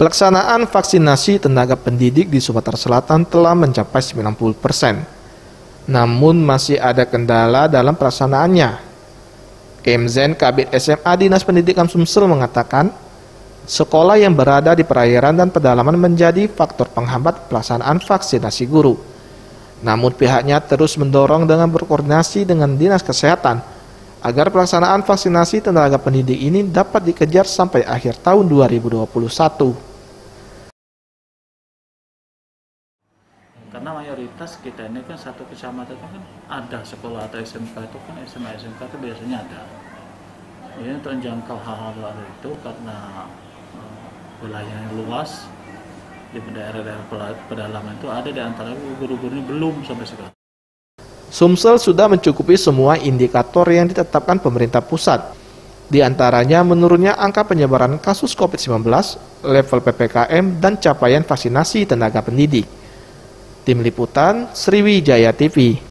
Pelaksanaan vaksinasi tenaga pendidik di Sumatera Selatan telah mencapai 90 persen. Namun masih ada kendala dalam pelaksanaannya. MZen Kabit SMA Dinas Pendidikan Sumsel mengatakan, sekolah yang berada di perairan dan pedalaman menjadi faktor penghambat pelaksanaan vaksinasi guru. Namun pihaknya terus mendorong dengan berkoordinasi dengan Dinas Kesehatan agar pelaksanaan vaksinasi tenaga pendidik ini dapat dikejar sampai akhir tahun 2021. Karena mayoritas kita ini kan satu kecamatan kan ada sekolah atau SMK itu kan SMA SMK itu biasanya ada ini untuk menjangkau hal-hal itu karena uh, wilayahnya luas di daerah-daerah pedalaman itu ada di antara guru-guru ini belum sampai sekarang. Sumsel sudah mencukupi semua indikator yang ditetapkan pemerintah pusat. Di antaranya menurunnya angka penyebaran kasus COVID-19, level PPKM, dan capaian vaksinasi tenaga pendidik. Tim Liputan Sriwijaya TV